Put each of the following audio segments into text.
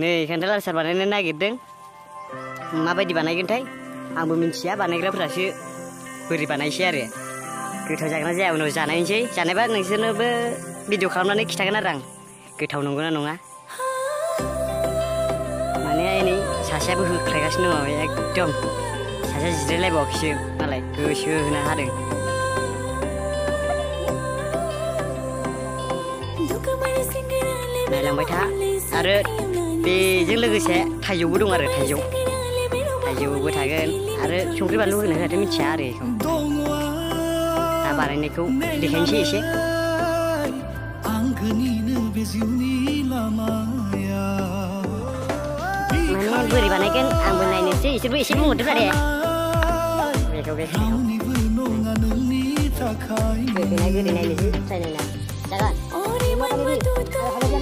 Nih, ikan telur sarapan ini enak gitu. Mapa di panai kentai? Ambu mincia panai kira pura sih. Kuri panai share ya. Kita jangan aja, mau jangan aja. Jangan apa nih sih nabe video kamu nanti kita kena orang. Kita mau nunggu nunggu. Mana ini? Saya buku kerja sih nunggu ya, dong. Saya jadi lebok sih, malah kusuh nih hari. Nah, yang baik ha, ada बेजों लोगोसे थाइजौबो दं आरो थाइजौ थाइजौबो थागोन आरो संख्रि बानलु होनो होआथ' मिथिया आरो बेखौ दा बानायनायखौ देखायनोसै एसे माने बोरै बानायगोन आंबो नायनोसै इसोरबो एसे बुंहरदों आरो बेखौ बे गोदोनाय गोदोनाय नोंसो जाय नायना जागोन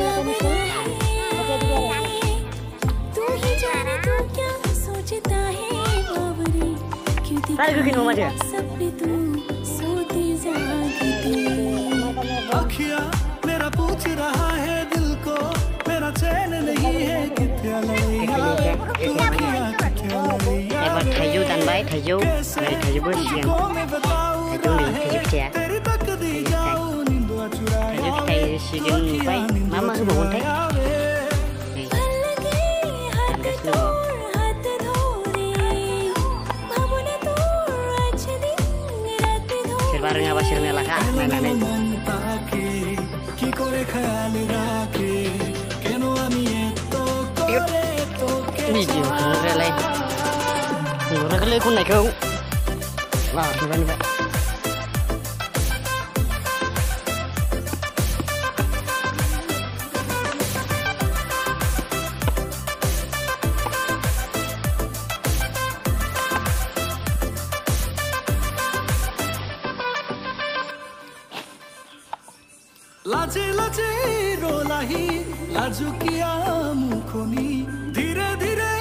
Saya ke kini aja. अखिया मेरा पूछ रहा है thầy du tàn bái thầy du này thầy du bước xem thầy du đi thầy du trẻ thầy du thầy thầy du thầy sư dân má má hư buồn thế আমাদের বারুণা বাসের মেলা ঘাট মেলা নেই কি করে খেয়াল রাখে কেন আমি এত করে ভিডিও করে লাই করে কোন নাকি বাহ বাহ লাজে লাজে রোলাহি লাজুকিয়া মুখনি ধীরে ধীরে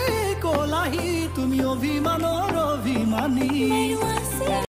কোলাহি তুমি অভিমানৰ অভিমানী